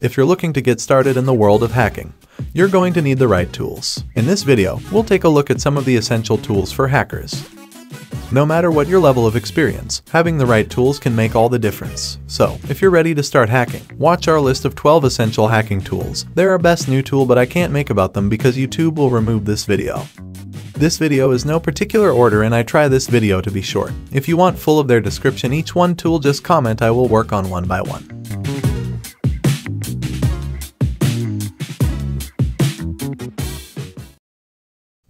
If you're looking to get started in the world of hacking, you're going to need the right tools. In this video, we'll take a look at some of the essential tools for hackers. No matter what your level of experience, having the right tools can make all the difference. So, if you're ready to start hacking, watch our list of 12 essential hacking tools. They're our best new tool but I can't make about them because YouTube will remove this video. This video is no particular order and I try this video to be short. If you want full of their description each one tool just comment I will work on one by one.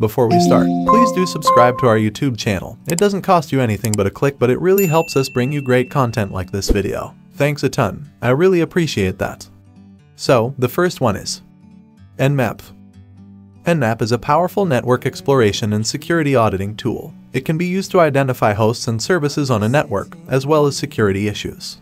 Before we start, please do subscribe to our YouTube channel. It doesn't cost you anything but a click but it really helps us bring you great content like this video. Thanks a ton, I really appreciate that. So, the first one is Nmap. Nmap is a powerful network exploration and security auditing tool. It can be used to identify hosts and services on a network, as well as security issues.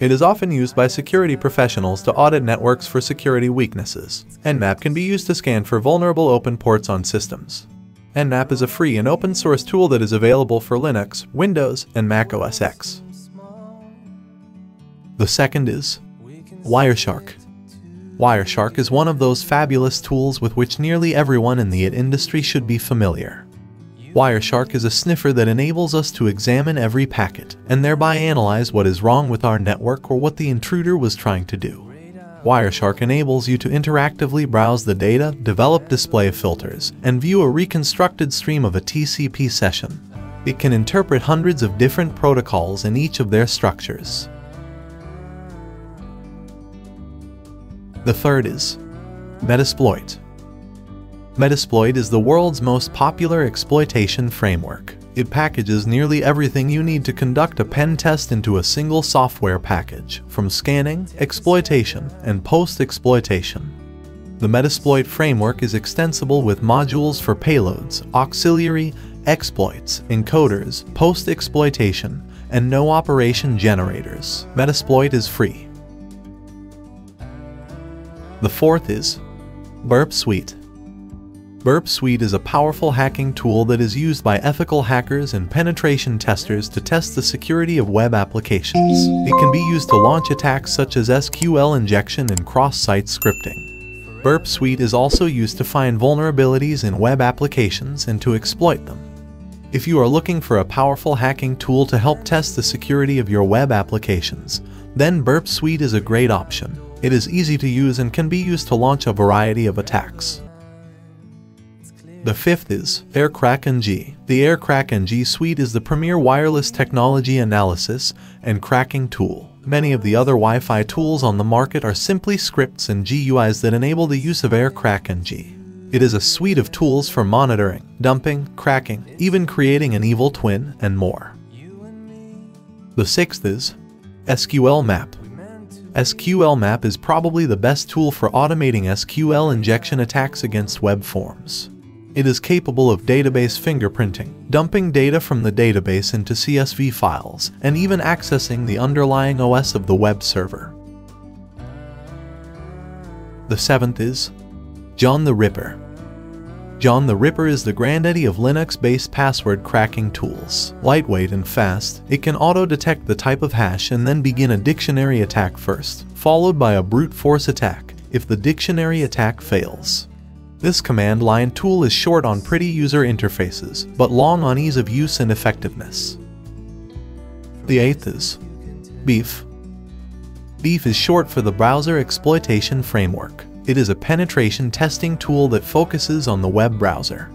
It is often used by security professionals to audit networks for security weaknesses. Nmap can be used to scan for vulnerable open ports on systems. Nmap is a free and open source tool that is available for Linux, Windows, and Mac OS X. The second is Wireshark. Wireshark is one of those fabulous tools with which nearly everyone in the IT industry should be familiar. Wireshark is a sniffer that enables us to examine every packet and thereby analyze what is wrong with our network or what the intruder was trying to do. Wireshark enables you to interactively browse the data, develop display filters, and view a reconstructed stream of a TCP session. It can interpret hundreds of different protocols in each of their structures. The third is Metasploit. Metasploit is the world's most popular exploitation framework. It packages nearly everything you need to conduct a pen test into a single software package, from scanning, exploitation, and post-exploitation. The Metasploit framework is extensible with modules for payloads, auxiliary, exploits, encoders, post-exploitation, and no operation generators. Metasploit is free. The fourth is Burp Suite. Burp Suite is a powerful hacking tool that is used by ethical hackers and penetration testers to test the security of web applications. It can be used to launch attacks such as SQL injection and cross-site scripting. Burp Suite is also used to find vulnerabilities in web applications and to exploit them. If you are looking for a powerful hacking tool to help test the security of your web applications, then Burp Suite is a great option. It is easy to use and can be used to launch a variety of attacks. The fifth is AirCrackNG. The AirCrackNG suite is the premier wireless technology analysis and cracking tool. Many of the other Wi-Fi tools on the market are simply scripts and GUIs that enable the use of AirCrackNG. It is a suite of tools for monitoring, dumping, cracking, even creating an evil twin, and more. The sixth is SQL Map. SQL Map is probably the best tool for automating SQL injection attacks against web forms. It is capable of database fingerprinting, dumping data from the database into CSV files, and even accessing the underlying OS of the web server. The seventh is John the Ripper. John the Ripper is the granddaddy of Linux-based password cracking tools. Lightweight and fast, it can auto-detect the type of hash and then begin a dictionary attack first, followed by a brute force attack if the dictionary attack fails. This command line tool is short on pretty user interfaces, but long on ease of use and effectiveness. The eighth is Beef. Beef is short for the Browser Exploitation Framework. It is a penetration testing tool that focuses on the web browser.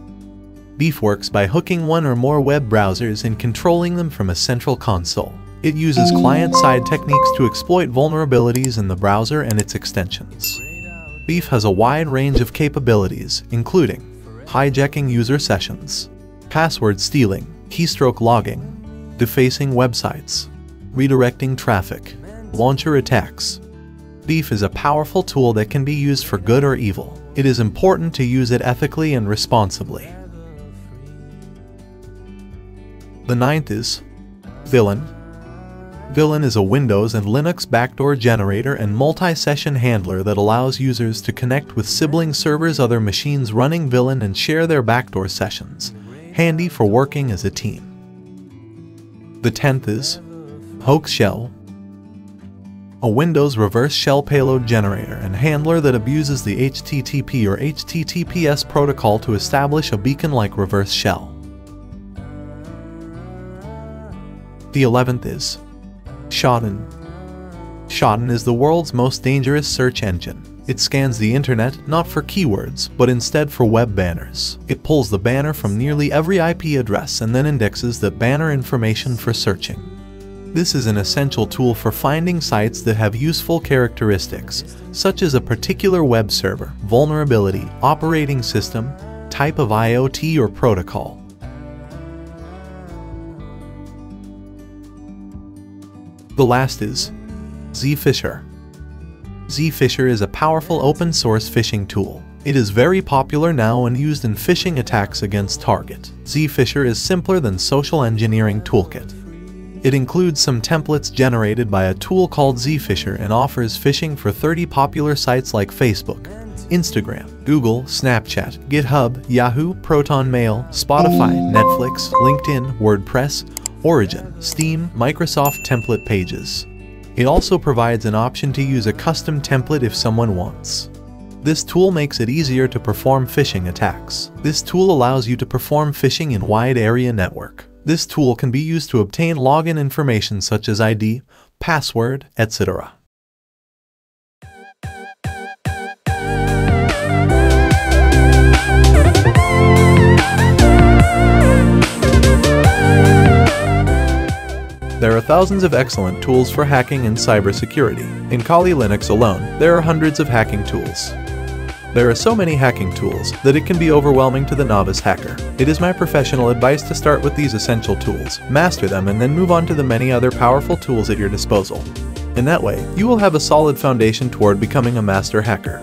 Beef works by hooking one or more web browsers and controlling them from a central console. It uses client-side techniques to exploit vulnerabilities in the browser and its extensions. Beef has a wide range of capabilities, including hijacking user sessions, password stealing, keystroke logging, defacing websites, redirecting traffic, launcher attacks. Beef is a powerful tool that can be used for good or evil. It is important to use it ethically and responsibly. The ninth is Villain Villain is a Windows and Linux backdoor generator and multi-session handler that allows users to connect with sibling servers other machines running Villain and share their backdoor sessions, handy for working as a team. The tenth is Hoax Shell. a Windows reverse shell payload generator and handler that abuses the HTTP or HTTPS protocol to establish a beacon-like reverse shell. The 11th is Shodan. Shodan is the world's most dangerous search engine. It scans the internet not for keywords, but instead for web banners. It pulls the banner from nearly every IP address and then indexes the banner information for searching. This is an essential tool for finding sites that have useful characteristics, such as a particular web server, vulnerability, operating system, type of IoT or protocol. The last is Zphisher. Zphisher is a powerful open source phishing tool. It is very popular now and used in phishing attacks against Target. Zphisher is simpler than Social Engineering Toolkit. It includes some templates generated by a tool called Zphisher and offers phishing for 30 popular sites like Facebook, Instagram, Google, Snapchat, GitHub, Yahoo, Proton Mail, Spotify, Netflix, LinkedIn, WordPress, Origin, Steam, Microsoft template pages. It also provides an option to use a custom template if someone wants. This tool makes it easier to perform phishing attacks. This tool allows you to perform phishing in wide area network. This tool can be used to obtain login information such as ID, password, etc. There are thousands of excellent tools for hacking and cybersecurity. In Kali Linux alone, there are hundreds of hacking tools. There are so many hacking tools that it can be overwhelming to the novice hacker. It is my professional advice to start with these essential tools, master them, and then move on to the many other powerful tools at your disposal. In that way, you will have a solid foundation toward becoming a master hacker.